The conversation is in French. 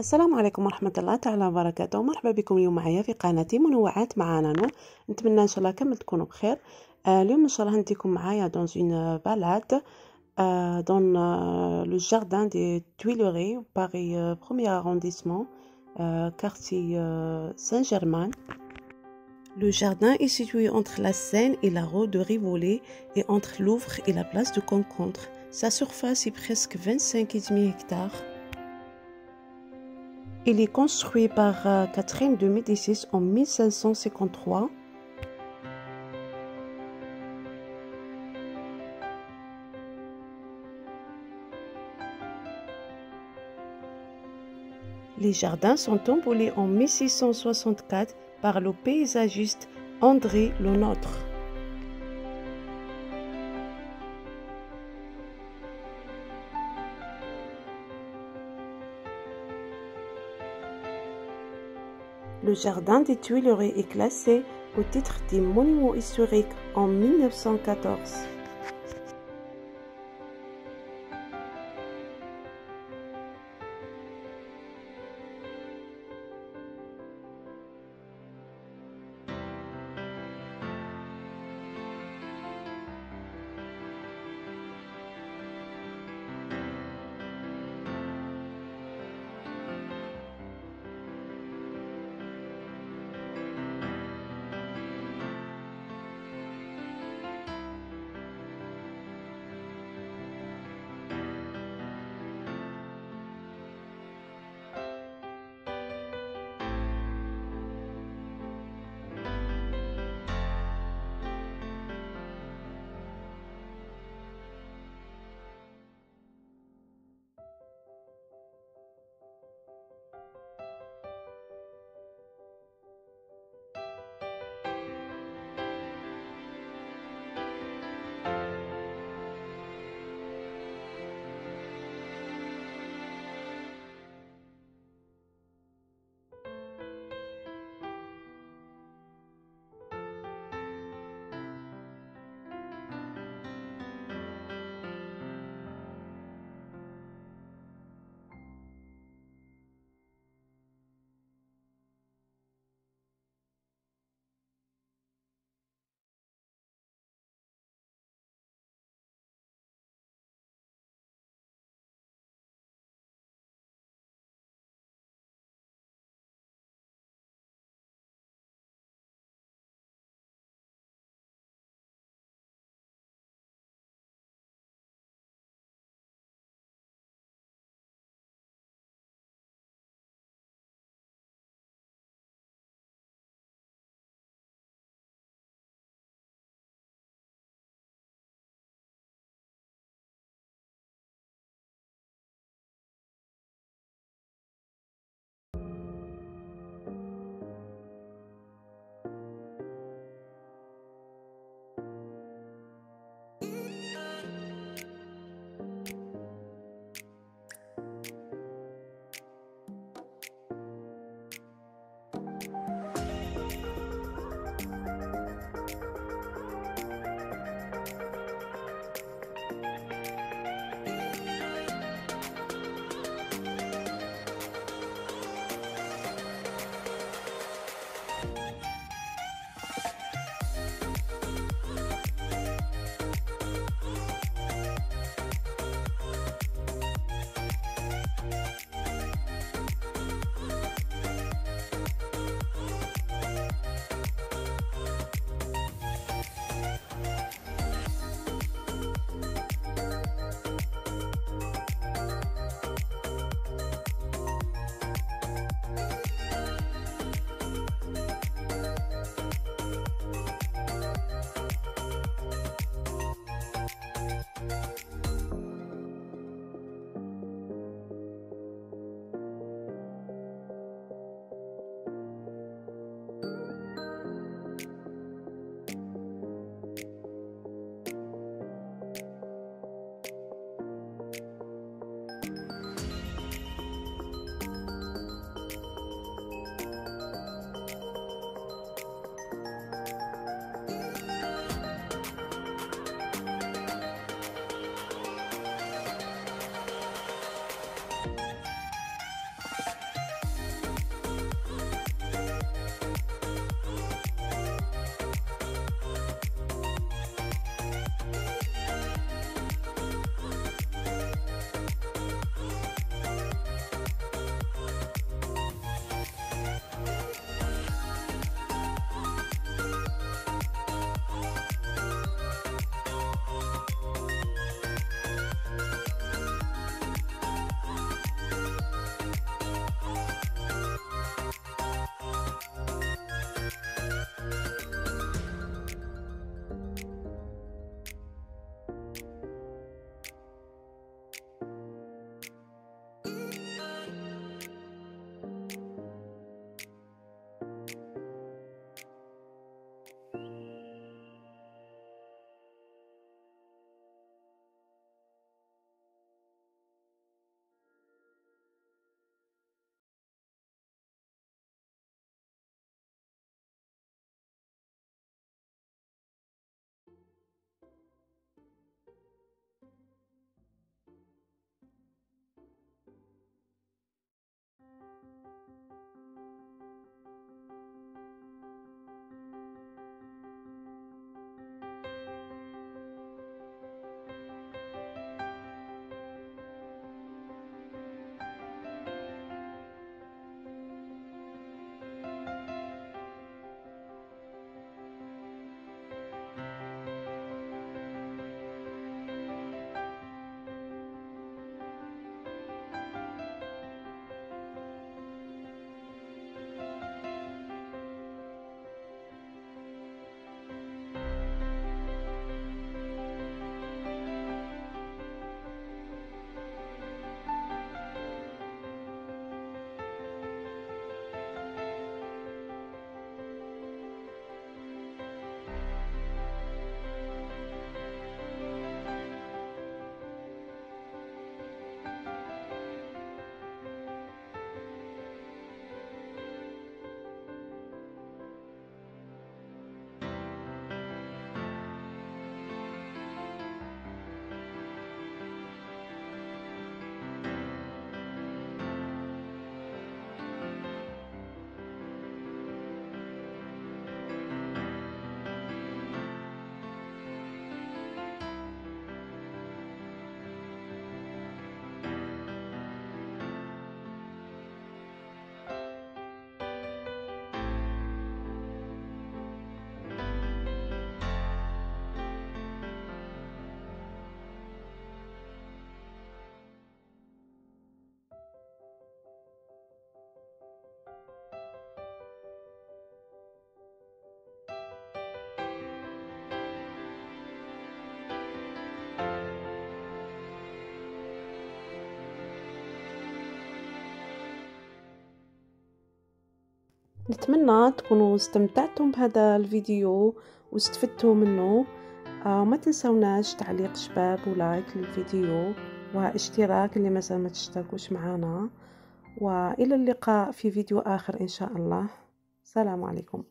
السلام عليكم ورحمة الله تعالى وبركاته مرحبا بكم اليوم معايا في قناتي منوعات مع نانو نتمنى ان شاء الله كامل تكونوا بخير آه اليوم ان شاء الله نديكم معايا دون اون بالاد آه دون آه لو جاردان دي تويلوري باري بروميير ارونديسمون quartier Saint-Germain. Le jardin est situé entre la Seine et la route de Rivoli et entre Louvre et la place de Concombre. Sa surface est presque 25,5 hectares. Il est construit par Catherine de Médicis en 1553. Les jardins sont embaulés en 1664 par le paysagiste André Lenôtre. Le jardin des Tuileries est classé au titre des monuments historiques en 1914. نتمنى تكونوا استمتعتم بهذا الفيديو واستفدتوا منه. آه ما تنسوناش تعليق شباب ولايك للفيديو واشتراك اللي مازال ما تشتركوش معنا وإلى اللقاء في فيديو آخر إن شاء الله. السلام عليكم.